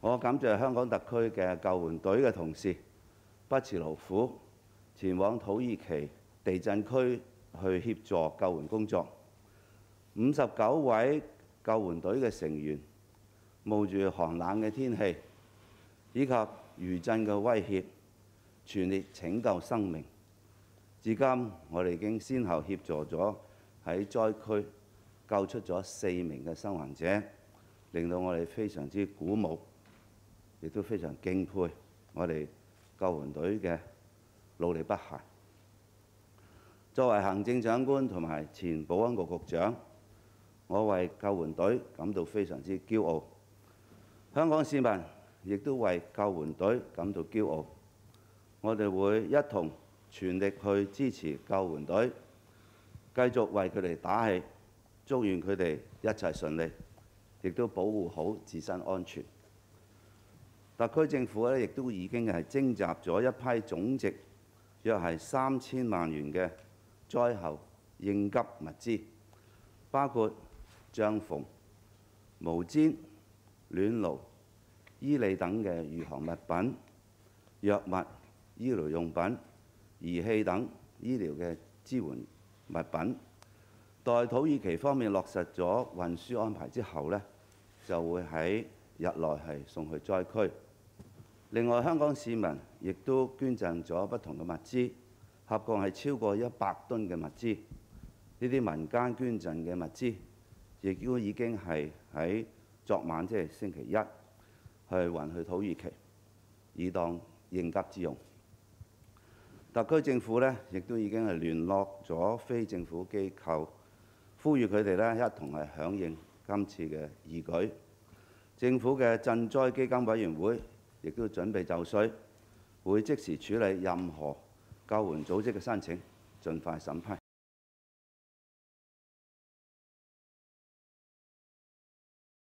我感謝香港特區嘅救援隊嘅同事不辭勞苦，前往土耳其地震區去協助救援工作。五十九位救援隊嘅成員冒住寒冷嘅天氣以及餘震嘅威脅，全力拯救生命。至今，我哋已經先後協助咗喺災區救出咗四名嘅生還者，令到我哋非常之鼓舞，亦都非常敬佩我哋救援隊嘅努力不懈。作為行政長官同埋前保安局局長，我為救援隊感到非常之驕傲。香港市民亦都為救援隊感到驕傲。我哋會一同全力去支持救援隊，繼續為佢哋打氣，祝願佢哋一切順利，亦都保護好自身安全。特區政府咧亦都已經係徵集咗一批總值約係三千萬元嘅災後應急物資，包括帳篷、毛氈、暖爐、衣履等嘅御寒物品、藥物、醫療用品、儀器等醫療嘅支援物品。待土耳其方面落實咗運輸安排之後呢，就會喺日內係送去災區。另外，香港市民亦都捐贈咗不同嘅物資，合共係超過一百噸嘅物資。呢啲民間捐贈嘅物資，亦都已經係喺昨晚即係星期一去運去土耳其，以當應急之用。特區政府呢，亦都已經係聯絡咗非政府機構，呼籲佢哋呢一同係響應今次嘅義舉。政府嘅賑災基金委員會亦都準備就緒，會即時處理任何救援組織嘅申請，盡快審批。